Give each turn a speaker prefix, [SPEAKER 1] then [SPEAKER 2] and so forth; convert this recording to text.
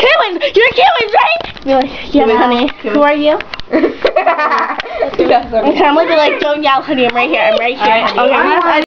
[SPEAKER 1] Kaylin's, you're Kaylin's, right? You're like, yeah,
[SPEAKER 2] Yeah.
[SPEAKER 1] honey. Who are you?
[SPEAKER 2] That's
[SPEAKER 1] Okay, I'm gonna be like, don't yell, honey. I'm right here. I'm right here.
[SPEAKER 2] Alright,
[SPEAKER 1] Okay.
[SPEAKER 2] I-